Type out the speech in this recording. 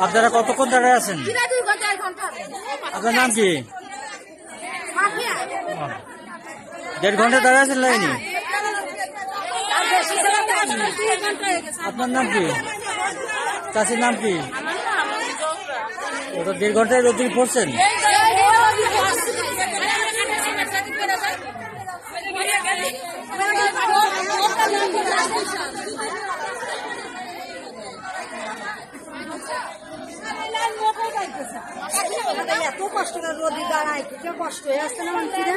আপনারা কতক্ষণ দাঁড়ায় আছেন? আপনার নাম কি? দেড় ঘণ্টা দাঁড়ায় আছেন লাইনে? হয়ে আপনার নাম কি? চাষির নাম কি? দেড় ঘন্টায় রোদ্দুর পড়ছেন? এত কষ্ট করে রোদি দাঁড়ায় কেউ কষ্ট হয়ে আসছে না মানুষেরা